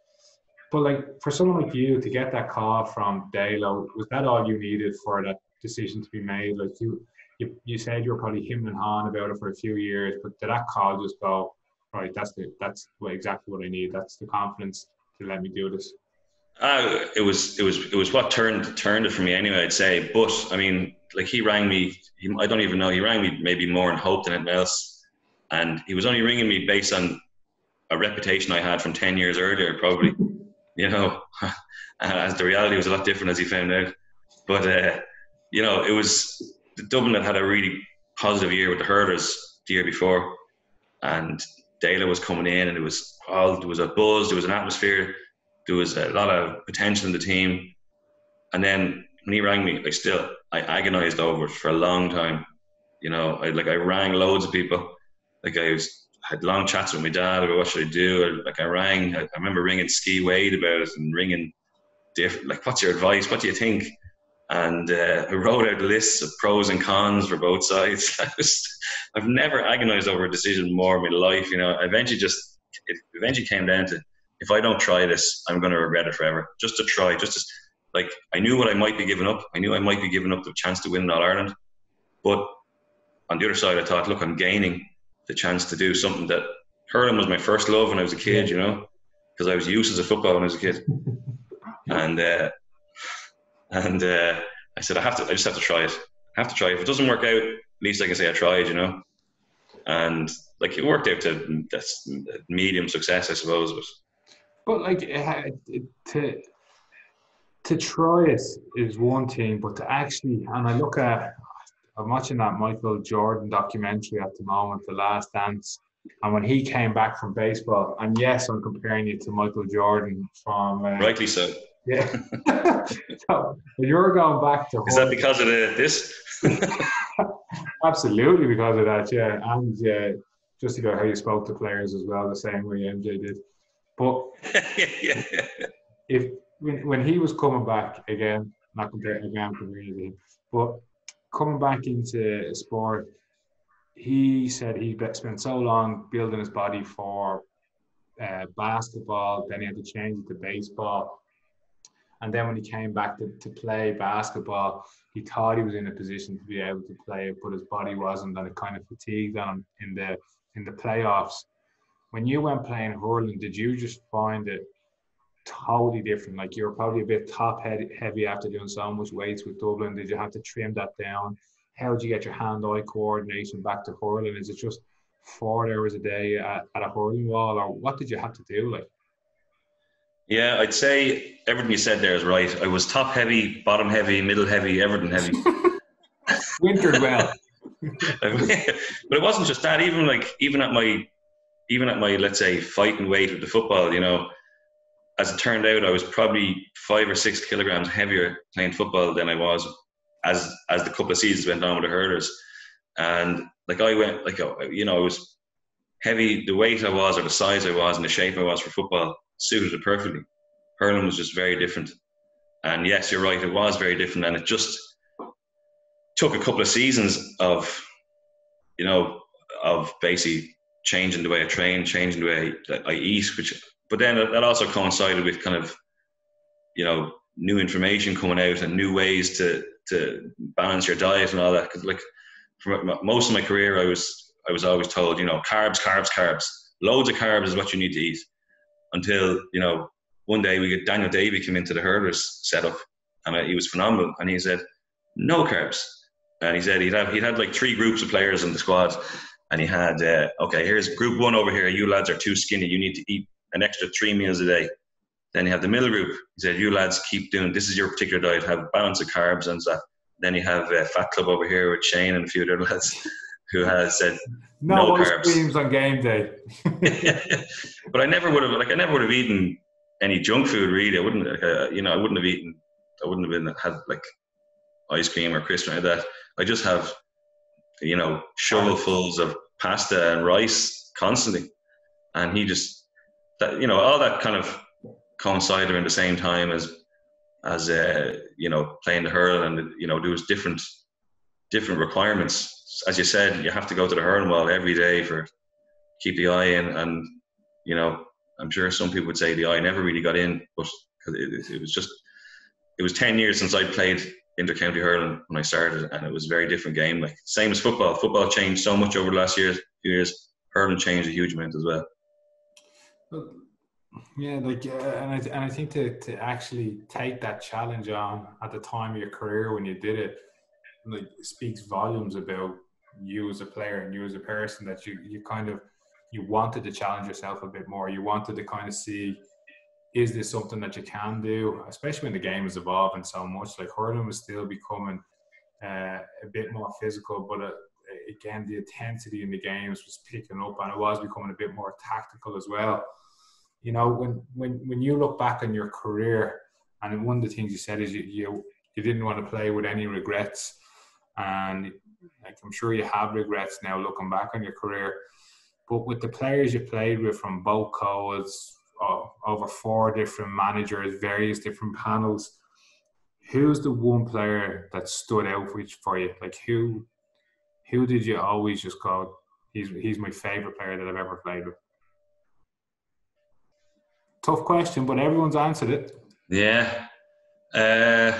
But like for someone like you to get that call from Dalo, was that all you needed for that decision to be made? Like you, you, you said you were probably him and Han about it for a few years, but did that call just go? Right, that's the that's what, exactly what I need. That's the confidence to let me do this.
Uh, it was it was it was what turned turned it for me anyway. I'd say, but I mean, like he rang me. He, I don't even know. He rang me maybe more in hope than anything else, and he was only ringing me based on a reputation I had from ten years earlier, probably. you know, as the reality was a lot different as he found out. But uh, you know, it was Dublin had had a really positive year with the hurlers the year before, and Dalo was coming in, and it was all there was a buzz, there was an atmosphere, there was a lot of potential in the team. And then when he rang me, I still I agonized over it for a long time. You know, I like I rang loads of people. Like I was I had long chats with my dad about what should I do. Like I rang, I, I remember ringing Ski Wade about it and ringing different. Like, what's your advice? What do you think? And uh, I wrote out lists of pros and cons for both sides. I've never agonized over a decision more in my life. You know, I eventually just, it eventually came down to if I don't try this, I'm going to regret it forever. Just to try, just to, like, I knew what I might be giving up. I knew I might be giving up the chance to win All Ireland, but on the other side, I thought, look, I'm gaining the chance to do something that hurling was my first love when I was a kid, you know, because I was used as a football when I was a kid. and uh, and uh, I said, I have to, I just have to try it. I have to try. If it doesn't work out, at least I can say I tried, you know. And like it worked out to that's medium success, I suppose. But
but like to to try it is one thing, but to actually and I look at I'm watching that Michael Jordan documentary at the moment, The Last Dance. And when he came back from baseball, and yes, I'm comparing you to Michael Jordan from.
Uh, Rightly so.
Yeah. so you're going back to.
Is that because of the, this?
Absolutely, because of that, yeah. And uh, just about how you spoke to players as well, the same way MJ did. But yeah. if when, when he was coming back again, not comparing again him, but coming back into sport, he said he spent so long building his body for uh, basketball, then he had to change it to baseball. And then when he came back to, to play basketball, he thought he was in a position to be able to play but his body wasn't, and it kind of fatigued him in the in the playoffs. When you went playing hurling, did you just find it totally different. Like you were probably a bit top heavy after doing so much weights with Dublin. Did you have to trim that down? How did you get your hand-eye coordination back to hurling? Is it just four hours a day at, at a hurling wall, or what did you have to do? Like,
yeah, I'd say everything you said there is right. I was top heavy, bottom heavy, middle heavy, everything heavy.
Wintered well.
but it wasn't just that. Even like even at my even at my let's say fighting weight with the football, you know, as it turned out, I was probably five or six kilograms heavier playing football than I was as as the couple of seasons went on with the hurlers. And like I went, like you know, I was heavy. The weight I was, or the size I was, and the shape I was for football suited it perfectly. Hurling was just very different. And yes, you're right, it was very different, and it just took a couple of seasons of, you know, of basically changing the way I train, changing the way I eat, which but then that also coincided with kind of, you know, new information coming out and new ways to to balance your diet and all that. Because like, for most of my career, I was I was always told, you know, carbs, carbs, carbs. Loads of carbs is what you need to eat. Until you know, one day we get Daniel Davey came into the hurlers setup, and he was phenomenal. And he said, no carbs. And he said he'd have he'd had like three groups of players in the squad, and he had uh, okay, here's group one over here. You lads are too skinny. You need to eat an extra three meals a day. Then you have the middle group. He said, "You lads keep doing this is your particular diet. Have balance of carbs and stuff." Then you have a Fat Club over here with Shane and a few other lads who has said
no, no carbs. creams on game day.
but I never would have like I never would have eaten any junk food really. I wouldn't uh, you know I wouldn't have eaten I wouldn't have been had like ice cream or crisps or like that. I just have you know shovelfuls of pasta and rice constantly, and he just that you know all that kind of coincided in the same time as as uh, you know playing the hurl and you know there was different different requirements as you said you have to go to the hurling wall every day for keep the eye in and you know i'm sure some people would say the eye never really got in but it, it was just it was 10 years since i played intercounty hurling when i started and it was a very different game. Like same as football. Football changed so much over the last years years. Hurling changed a huge amount as well
yeah, like, uh, and I and I think to to actually take that challenge on at the time of your career when you did it, like speaks volumes about you as a player and you as a person that you you kind of you wanted to challenge yourself a bit more. You wanted to kind of see is this something that you can do, especially when the game is evolving so much. Like hurling was still becoming uh, a bit more physical, but uh, again, the intensity in the games was picking up, and it was becoming a bit more tactical as well you know, when when when you look back on your career, and one of the things you said is you you, you didn't want to play with any regrets, and like I'm sure you have regrets now looking back on your career. But with the players you played with from both codes, uh, over four different managers, various different panels, who's the one player that stood out for you? Like who, who did you always just go? He's he's my favorite player that I've ever played with tough question, but everyone's answered it.
Yeah, uh,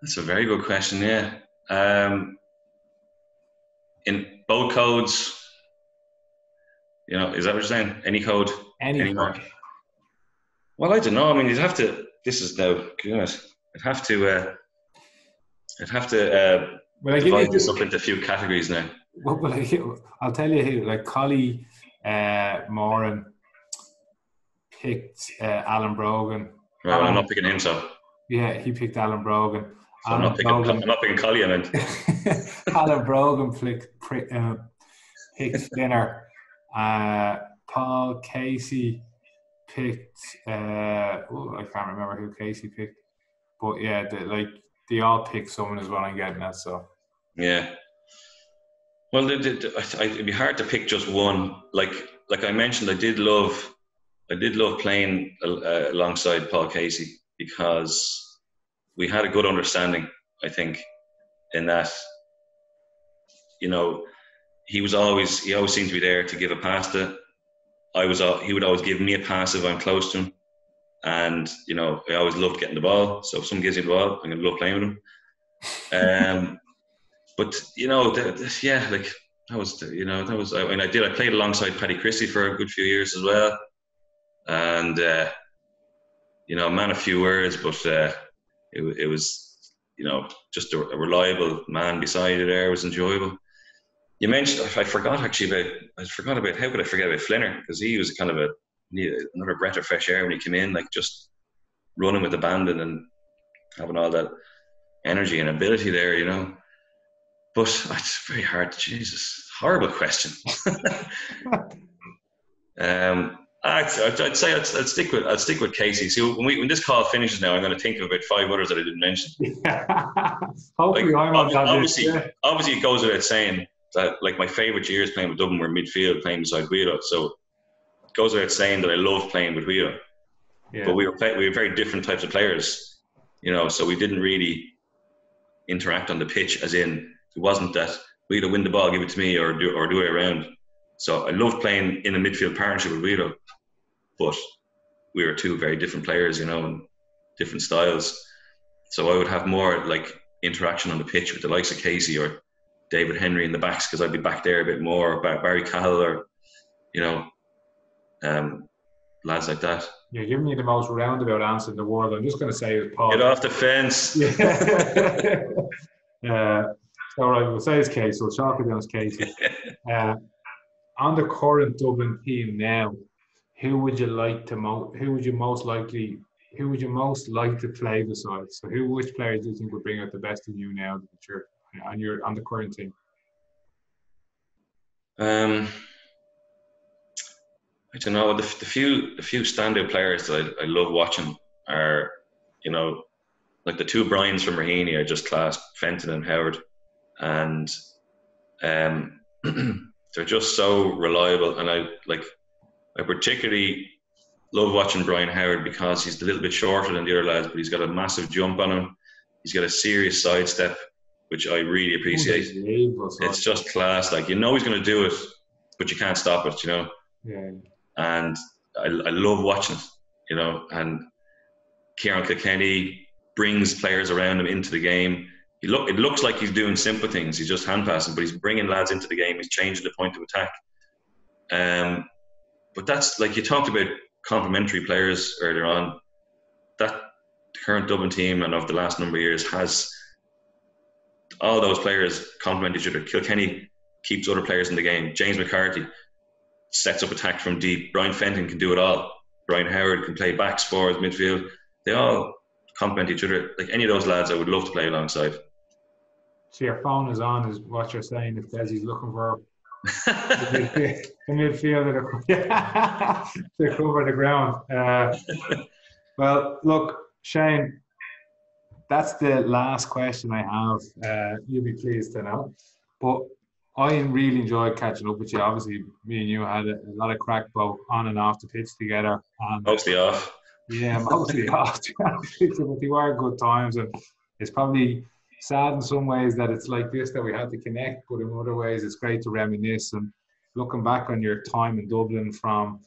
that's a very good question. Yeah, um, in both codes. You know, is that what you're saying? Any code?
Any, any code.
Well, I don't know. I mean, you'd have to. This is no Goodness, I'd have to. Uh, I'd have to. Uh, well, divide this up into a few categories now.
Well, well I, will tell you who. Like Collie uh, Moran picked uh, Alan Brogan.
Well, Alan, I'm not picking him, so.
Yeah, he picked Alan Brogan.
So I'm, not picking, I'm not picking Collie, I meant.
Alan Brogan picked, uh, picked Flinner. Uh, Paul Casey picked. Uh, ooh, I can't remember who Casey picked, but yeah, the, like they all picked someone is what I'm getting at. So
yeah. Well, it'd be hard to pick just one. Like like I mentioned, I did love I did love playing uh, alongside Paul Casey because we had a good understanding. I think in that you know he was always he always seemed to be there to give a pass to I was he would always give me a pass if I'm close to him, and you know I always loved getting the ball. So if someone gives me the ball, I'm gonna love playing with him. Um, but you know, the, the, yeah, like that was the, you know that was I mean I did I played alongside Paddy Christie for a good few years as well, and uh, you know a man a few words, but uh, it, it was you know just a, a reliable man beside you there It was enjoyable you mentioned I forgot actually about I forgot about how could I forget about Flinner because he was kind of a another breath of fresh air when he came in, like just running with abandon and having all that energy and ability there, you know. But it's very hard. Jesus, horrible question. um, I'd, I'd, say I'd, I'd, stick with I'd stick with Casey. See, when, we, when this call finishes now, I'm going to think of about five others that I didn't mention.
Hopefully, like, I'm
obviously, obviously, obviously, it goes without saying that like my favourite years playing with Dublin were midfield, playing beside Guido. So it goes without saying that I love playing with Guido. Yeah. But we were play, we were very different types of players, you know. So we didn't really interact on the pitch, as in it wasn't that Guido win the ball, give it to me, or do or do it around. So I loved playing in a midfield partnership with Guido, but we were two very different players, you know, and different styles. So I would have more like interaction on the pitch with the likes of Casey or David Henry in the backs because I'd be back there a bit more, Barry Cahill or, you know, um, lads like that.
You're giving me the most roundabout answer in the world. I'm just going to say it's Paul.
Get off the fence.
Yeah. uh, all right, we'll say it's Casey. We'll chalk it down as Casey. Uh, on the current Dublin team now, who would you like to mo- who would you most likely who would you most like to play beside? So who which players do you think would bring out the best in you now that you're on your on the current team?
Um, I don't know. The, the few the few standout players that I, I love watching are, you know, like the two Brians from Raheny are just class, Fenton and Howard, and um, they're just so reliable. And I like, I particularly love watching Brian Howard because he's a little bit shorter than the other lads, but he's got a massive jump on him. He's got a serious sidestep which I really appreciate. It's just class. Like you know he's going to do it, but you can't stop it. You know.
Yeah.
And I, I love watching it. You know, and Ciarán Kilkenny brings players around him into the game. He look, it looks like he's doing simple things. He's just hand passing, but he's bringing lads into the game. He's changing the point of attack. Um, but that's like you talked about complementary players earlier on. That current Dublin team and of the last number of years has all those players complement each other. Kilkenny keeps other players in the game. James McCarthy sets up attack from deep. Brian Fenton can do it all. Brian Howard can play backs, forwards, midfield. They all complement each other. Like any of those lads, I would love to play alongside.
So your phone is on, is what you're saying. If Dessie's looking for the midfielder to cover the ground. Uh, well, look, Shane, that's the last question I have. Uh, you'll be pleased to know. But I really enjoyed catching up with you. Obviously, me and you had a, a lot of crack both on and off the pitch together. And,
mostly off.
Yeah, mostly off. but they were good times, and it's probably sad in some ways that it's like this that we had to connect, but in other ways, it's great to reminisce. And looking back on your time in Dublin from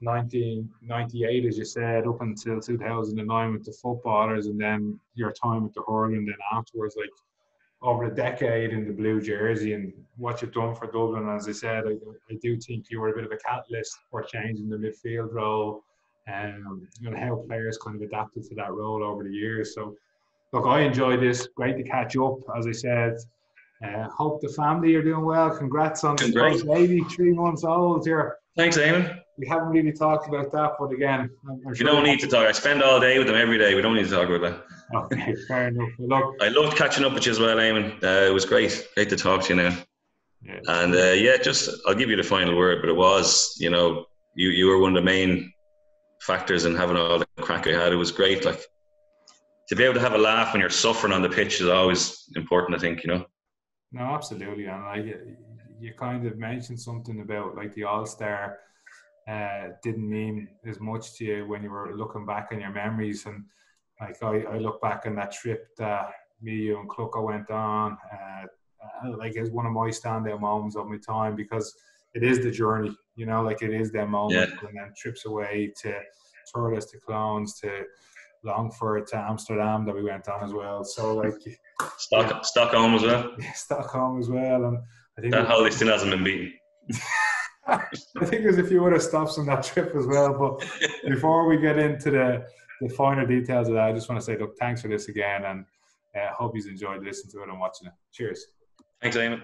1998, as you said, up until 2009 with the footballers, and then your time with the hurling, and then afterwards, like over a decade in the blue jersey and what you've done for Dublin. As I said, I, I do think you were a bit of a catalyst for changing the midfield role um, and how players kind of adapted to that role over the years. So, look, I enjoyed this. Great to catch up. As I said, uh, hope the family are doing well. Congrats on the baby, three months old here.
Thanks, Eamon.
We haven't really talked about that, but again,
I'm sure you don't need to talk. I spend all day with them every day. We don't need to talk about
that. Okay, fair enough. Look,
I loved catching up with you as well, Eamon. Uh, it was great. Great to talk to you now. Yeah. And uh, yeah, just I'll give you the final word, but it was, you know, you you were one of the main factors in having all the crack I had. It was great. Like to be able to have a laugh when you're suffering on the pitch is always important. I think you know.
No, absolutely, and like you kind of mentioned something about like the All Star uh, didn't mean as much to you when you were looking back on your memories, and like I, I look back on that trip that me, you, and Clucko went on. Uh, uh, like it's one of my standout moments of my time because it is the journey, you know, like it is that moment yeah. and then trips away to Thurles to Clones to Longford to Amsterdam that we went on as well. So like
Stock, yeah. Stockholm as well.
Yeah, Stockholm as well, and
I think that holiday still hasn't been beaten.
I think there's a few other stops on that trip as well. But before we get into the the finer details of that, I just want to say, look, thanks for this again, and I uh, hope you've enjoyed listening to it and watching it. Cheers.
Thanks, Eamon.